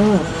嗯